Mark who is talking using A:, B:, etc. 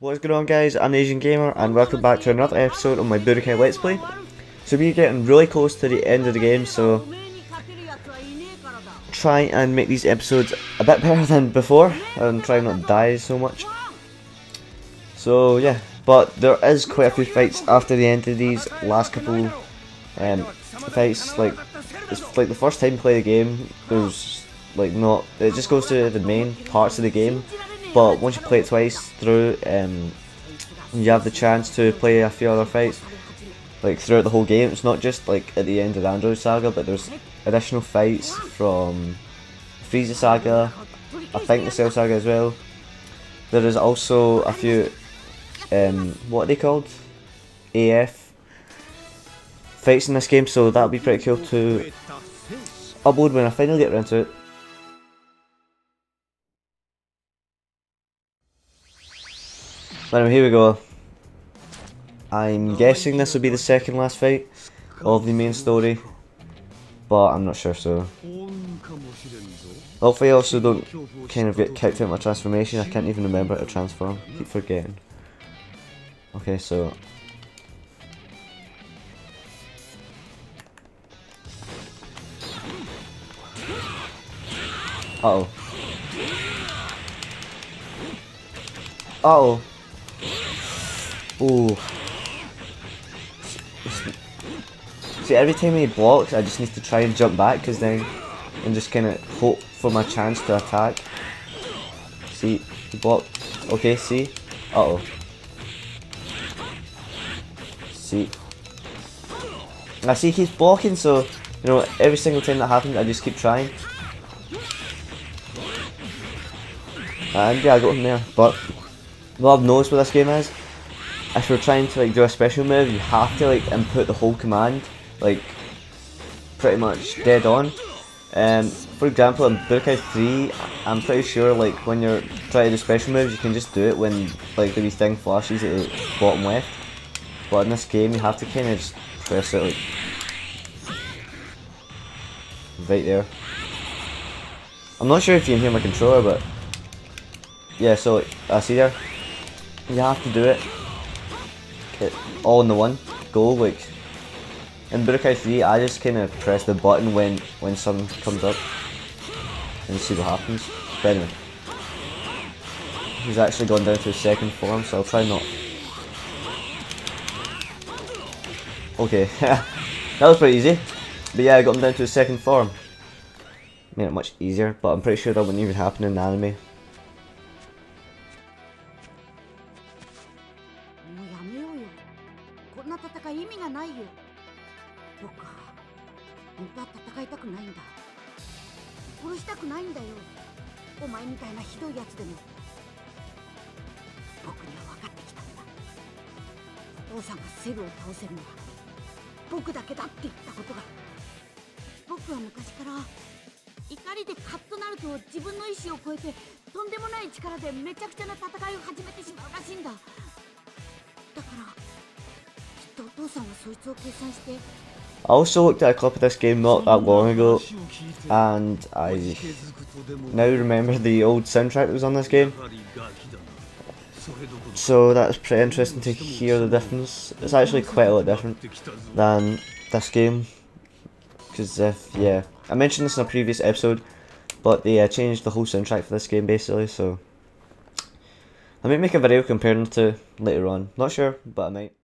A: What's going on guys, I'm Asian Gamer and welcome back to another episode of my Budokai Let's Play. So we're getting really close to the end of the game so try and make these episodes a bit better than before and try not to die so much. So yeah, but there is quite a few fights after the end of these last couple um, fights. Like it's like the first time you play the game, there's like not it just goes to the main parts of the game but once you play it twice through um, you have the chance to play a few other fights like throughout the whole game it's not just like at the end of the Android Saga but there's additional fights from Frieza Saga I think the Cell Saga as well. There is also a few um, what are they called? AF fights in this game so that'll be pretty cool to upload when I finally get around to it But anyway, here we go. I'm guessing this will be the second last fight of the main story, but I'm not sure so. Hopefully I also don't kind of get kicked out of my transformation, I can't even remember how to transform, I keep forgetting. Okay, so... Uh oh. Uh oh. Ooh. See, every time he blocks, I just need to try and jump back, because then, and just kind of hope for my chance to attack. See, he blocked. Okay, see? Uh-oh. See? I see he's blocking, so, you know, every single time that happens, I just keep trying. And yeah, I got him there, but what I've noticed with this game is, if you're trying to like do a special move, you have to like input the whole command, like pretty much dead on. Um, for example, in Budokai 3, I'm pretty sure like when you're trying to do special moves, you can just do it when like the wee thing flashes at the bottom left. But in this game, you have to kind of just press it like right there. I'm not sure if you can hear my controller, but yeah. So I see there, you have to do it all in the one go like in Budokai 3 I just kind of press the button when when something comes up and see what happens. But anyway he's actually gone down to his second form so I'll try not. Okay that was pretty easy. But yeah I got him down to his second form. Made it much easier but I'm pretty sure that wouldn't even happen in な
B: 戦い意味がないよ。僕は本当は戦いたくないんだ。殺したくないんだよ。お前みたいなひどいやつでも。僕には分かってきたんだ。父さんがセルを倒せるのは。僕だけだって言ったことが。僕は昔から怒りでカッとなると自分の意志を超えてとんでもない力でめちゃくちゃな戦いを始めてしまうらしいんだ。だから
A: I also looked at a clip of this game not that long ago and I now remember the old soundtrack that was on this game. So that's pretty interesting to hear the difference. It's actually quite a lot different than this game. Because if, yeah, I mentioned this in a previous episode, but they uh, changed the whole soundtrack for this game basically, so I might make a video comparing the two later on. Not sure, but I might.